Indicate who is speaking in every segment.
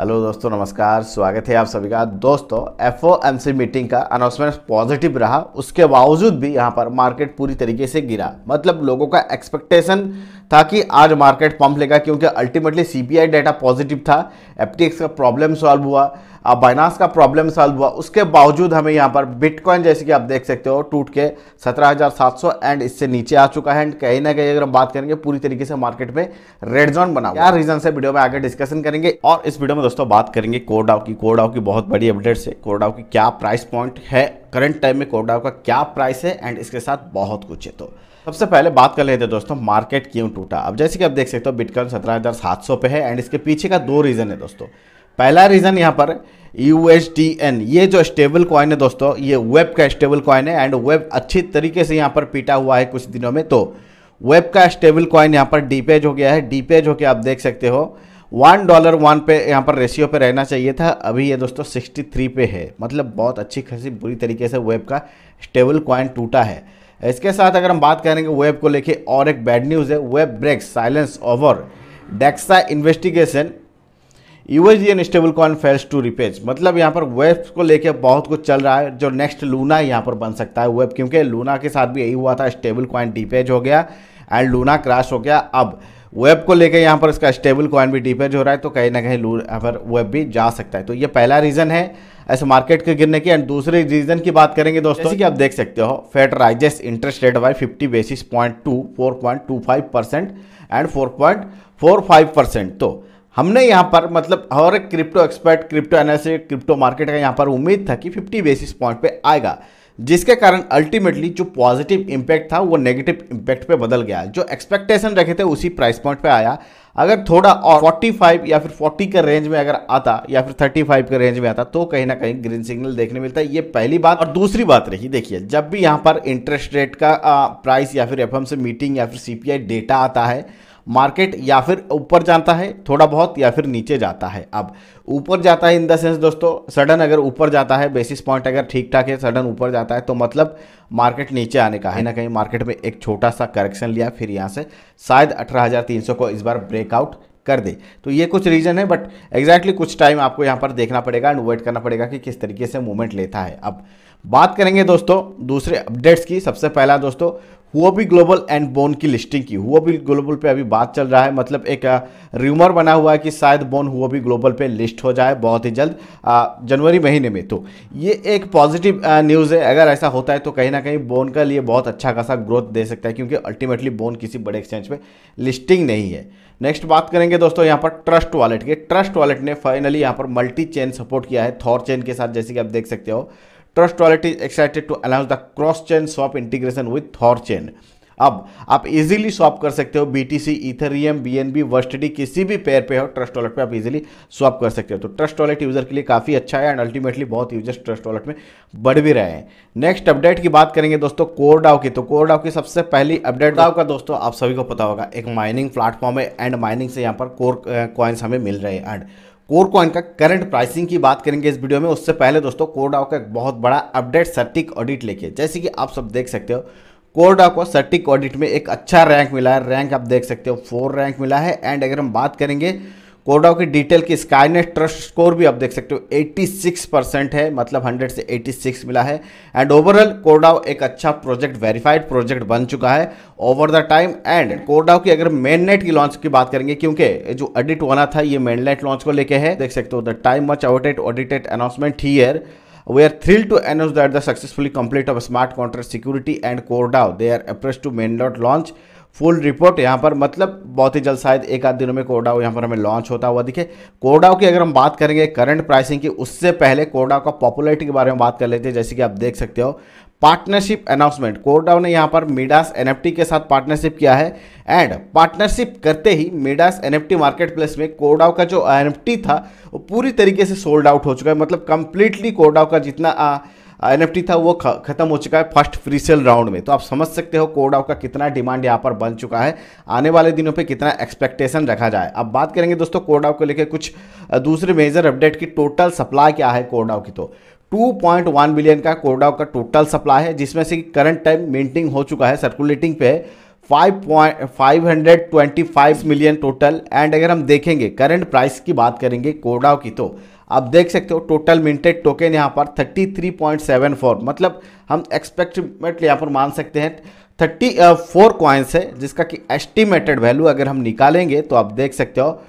Speaker 1: Hello दोस्तों, नमस्कार। स्वागत है आप सभी का। दोस्तों एफओएमसी मीटिंग का अनाउंसमेंट पॉजिटिव रहा। उसके बावजूद भी यहाँ पर मार्केट पूरी तरीके से गिरा। मतलब लोगों का एक्सपेक्टेशन था कि आज मार्केट पंप लेगा क्योंकि अल्टीमेटली सीपीआई डाटा पॉजिटिव था एफटीएक्स का प्रॉब्लम सॉल्व हुआ अब बाइनास का प्रॉब्लम सॉल्व हुआ। उसके बावजूद हमें यहाँ पर बिटकॉइन जैसे कि आप देख सकते हो टूट के 17,700 एंड इससे नीचे आ चुका है। एंड कहीं ना कहीं अगर हम बात करेंगे पूरी तरीके से मार्केट में रेड जोन बना क्या रीजन से वीडियो में आगे डिस्कशन करेंगे? और इस वीडियो में दोस्तों बात करेंगे कोडाव की। कोडाव की बहुत बड़ी अपडेट्स है कोडाव की क्या प्राइस पॉइंट है? करंट टाइम में कोडाव का क्या प्राइस है? एंड इसके साथ बहुत कुछ है। तो सबसे पहले बात कर लेते हैं दोस्तों, मार्केट क्यों टूटा? अब जैसे कि आप देख सकते हो, बिटकॉइन सत्रह हज़ार सात सौ पे है एंड इसके पीछे का दो रीज़न है दोस्तों। पहला रीज़न यहाँ पर यू ये जो स्टेबल कॉइन है दोस्तों, ये वेब का स्टेबल कॉइन है एंड वेब अच्छी तरीके से यहाँ पर पीटा हुआ है कुछ दिनों में। तो वेब का स्टेबल कॉइन यहाँ पर डीपेज हो गया है। डीपेज होकर आप देख सकते हो वन डॉलर वन पे यहाँ पर रेशियो पे रहना चाहिए था। अभी ये दोस्तों सिक्सटी थ्री पे है। मतलब बहुत अच्छी खासी बुरी तरीके से वेब का स्टेबल कॉइन टूटा है। इसके साथ अगर हम बात करेंगे वेब को लेके और एक बैड न्यूज़ है web breaks silence over Dexa investigation USDN stable coin fails to repeg मतलब यहाँ पर वेब को लेके बहुत कुछ चल रहा है, जो नेक्स्ट लूना यहाँ पर बन सकता है वेब क्योंकि लूना के साथ भी यही हुआ था स्टेबल कॉइन डिपेज हो गया एंड लूना क्रैश हो गया। अब वेब को लेकर यहाँ पर इसका स्टेबल कॉइन भी डिपेज हो रहा है तो कहीं ना कहीं यहाँ पर वेब भी जा सकता है। तो ये पहला रीज़न है ऐसे मार्केट के गिरने की। एंड दूसरे रीजन की बात करेंगे दोस्तों जैसे कि आप देख सकते हो Fed raises interest rate by 50 basis point to four point two five percent and four point four five percent तो हमने यहाँ पर मतलब हर एक crypto expert crypto analyst crypto market का यहाँ पर उम्मीद था कि 50 बेसिस पॉइंट पे आएगा। जिसके कारण अल्टीमेटली जो पॉजिटिव इम्पैक्ट था, वो नेगेटिव इम्पैक्ट पे बदल गया। जो एक्सपेक्टेशन रखे थे, उसी प्राइस पॉइंट पे आया। अगर थोड़ा और 45 या फिर 40 के रेंज में अगर आता, या फिर 35 के रेंज में आता तो कहीं ना कहीं ग्रीन सिग्नल देखने मिलता। है ये पहली बात। और दूसरी बात रही, देखिए, जब भी यहाँ पर इंटरेस्ट रेट का प्राइस या फिर एफ़ से मीटिंग या फिर सीपीआई डेटा आता है मार्केट या फिर ऊपर जाता है, थोड़ा बहुत या फिर नीचे जाता है। अब ऊपर जाता है इन द सेंस दोस्तों, सडन अगर ऊपर जाता है बेसिस पॉइंट अगर ठीक ठाक है, सडन ऊपर जाता है तो मतलब मार्केट नीचे आने का है। ना कहीं मार्केट में एक छोटा सा करेक्शन लिया, फिर यहाँ से शायद अठारह को इस बार ब्रेकआउट कर दे। तो ये कुछ रीज़न है बट एग्जैक्टली कुछ टाइम आपको यहाँ पर देखना पड़ेगा एंड वेट करना पड़ेगा कि किस तरीके से मूवमेंट लेता है। अब बात करेंगे दोस्तों, दूसरे अपडेट्स की। सबसे पहला दोस्तों हुआ भी ग्लोबल एंड बोन की लिस्टिंग की। हुआ भी ग्लोबल पे अभी बात चल रहा है मतलब एक र्यूमर बना हुआ है कि शायद बोन हुआ भी ग्लोबल पे लिस्ट हो जाए बहुत ही जल्द जनवरी महीने में। तो ये एक पॉजिटिव न्यूज़ है। अगर ऐसा होता है तो कहीं ना कहीं बोन का लिए बहुत अच्छा खासा ग्रोथ दे सकता है, क्योंकि अल्टीमेटली बोन किसी बड़े एक्सचेंज पर लिस्टिंग नहीं है। नेक्स्ट बात करेंगे दोस्तों, यहाँ पर ट्रस्ट वॉलेट के। ट्रस्ट वॉलेट ने फाइनली यहाँ पर मल्टी चेन सपोर्ट किया है थॉर चेन के साथ, जैसे कि आप देख सकते हो। Trust wallet is excited to announce the cross chain swap integration with Thor chain अब आप इजीली स्वैप कर सकते हो बीटीसी इथेरियम बीएनबी वर्स्टडी किसी भी पेयर पे हो ट्रस्ट वॉलेट पे आप इजीली स्वैप कर सकते हो। तो ट्रस्ट वॉलेट यूज़र के लिए काफ़ी अच्छा है एंड अल्टीमेटली बहुत यूज़र्स ट्रस्ट वॉलेट में बढ़ भी रहे हैं। नेक्स्ट अपडेट की बात करेंगे दोस्तों कोरडाव की। तो कोरडाव की सबसे पहली अपडेट डाव का दोस्तों आप सभी को पता होगा। एक माइनिंग प्लेटफॉर्म है एंड माइनिंग से यहाँ पर कोर कॉइन्स हमें मिल रहे हैं। एंड कोर कॉइन का करंट प्राइसिंग की बात करेंगे इस वीडियो में। उससे पहले दोस्तों कोरडाओ का एक बहुत बड़ा अपडेट सर्टिक ऑडिट लेके। जैसे कि आप सब देख सकते हो कोरडा को सर्टिक ऑडिट में एक अच्छा रैंक मिला है। रैंक आप देख सकते हो फोर रैंक मिला है। एंड अगर हम बात करेंगे कोरडाओ की डिटेल की स्काईनेट ट्रस्ट स्कोर भी आप देख सकते हो 86 परसेंट है मतलब 100 से 86 मिला है एंड ओवरऑल कोरडाओ एक अच्छा प्रोजेक्ट वेरीफाइड प्रोजेक्ट बन चुका है over the time and Core DAO की अगर मेन नेट की लॉन्च की बात करेंगे, क्योंकि जो एडिट होना था, ये मेन नेट लॉन्च को लेके है, देख सकते हो the time much awaited audited announcement here We are thrilled to announce that the successfully complete of smart contract security and CoreDAO. They are approached to mainnet launch. Full report यहाँ पर मतलब बहुत ही जल्द शायद एक आध दिनों में कोडाओ यहाँ पर हमें लॉन्च होता हुआ दिखे। कोडाओ की अगर हम बात करेंगे करंट प्राइसिंग की, उससे पहले कोडाओ का पॉपुलरिटी के बारे में बात कर लेते हैं, जैसे कि आप देख सकते हो। पार्टनरशिप अनाउंसमेंट कोरडाउ ने यहाँ पर मीडास एनएफटी के साथ पार्टनरशिप किया है। एंड पार्टनरशिप करते ही मीडास एनएफटी मार्केट प्लेस में कोरडाउ का जो एनएफटी था, वो पूरी तरीके से सोल्ड आउट हो चुका है। मतलब कंप्लीटली कोरडाउ का जितना एनएफटी था, वो खत्म हो चुका है फ़र्स्ट फ्री सेल राउंड में। तो आप समझ सकते हो कोडाउ का कितना डिमांड यहाँ पर बन चुका है। आने वाले दिनों पे कितना एक्सपेक्टेशन रखा जाए। अब बात करेंगे दोस्तों कोडाउ को लेकर कुछ दूसरे मेजर अपडेट की टोटल सप्लाई क्या है कोडाउ की। तो 2.1 बिलियन का कोडाउ का टोटल सप्लाई है, जिसमें से करंट टाइम मेंटिंग हो चुका है सर्कुलेटिंग पे five point five hundred twenty five million total and अगर हम देखेंगे करंट प्राइस की बात करेंगे कोडाओ की तो आप देख सकते हो टोटल मिंटेड टोकन यहाँ पर 33.74 मतलब हम एक्सपेक्टमेटली यहाँ पर मान सकते हैं 34 कॉइन्स है, जिसका कि एस्टिमेटेड वैल्यू अगर हम निकालेंगे तो आप देख सकते हो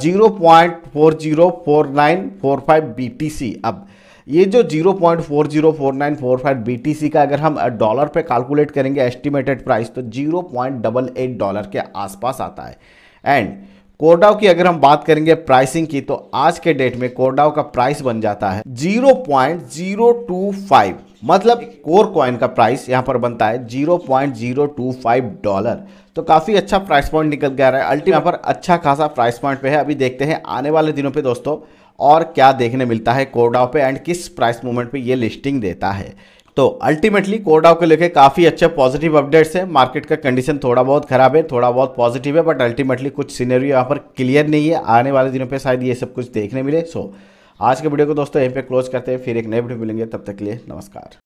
Speaker 1: zero point four zero four nine four five B T C अब ये जो zero point four zero four nine four five B T C का अगर हम डॉलर पे कैलकुलेट करेंगे एस्टिमेटेड प्राइस तो zero point double eight dollar के आसपास आता है। एंड कोडाओ की अगर हम बात करेंगे प्राइसिंग की तो आज के डेट में कोडाओ का प्राइस बन जाता है 0.025 मतलब कोर कॉइन का प्राइस यहाँ पर बनता है 0.025 डॉलर तो काफ़ी अच्छा प्राइस पॉइंट निकल गया है। अल्टी यहाँ पर अच्छा खासा प्राइस पॉइंट पे है। अभी देखते हैं आने वाले दिनों पे दोस्तों और क्या देखने मिलता है कोडाओ पे एंड किस प्राइस मूवमेंट पे ये लिस्टिंग देता है। तो अल्टीमेटली कोडाव को लेके काफ़ी अच्छे पॉजिटिव अपडेट्स हैं। मार्केट का कंडीशन थोड़ा बहुत खराब है थोड़ा बहुत पॉजिटिव है बट अल्टीमेटली कुछ सीनरी यहाँ पर क्लियर नहीं है। आने वाले दिनों पे शायद ये सब कुछ देखने मिले। सो so, आज के वीडियो को दोस्तों यहीं पे क्लोज करते हैं। फिर एक नए वीडियो मिलेंगे। तब तक के लिए नमस्कार।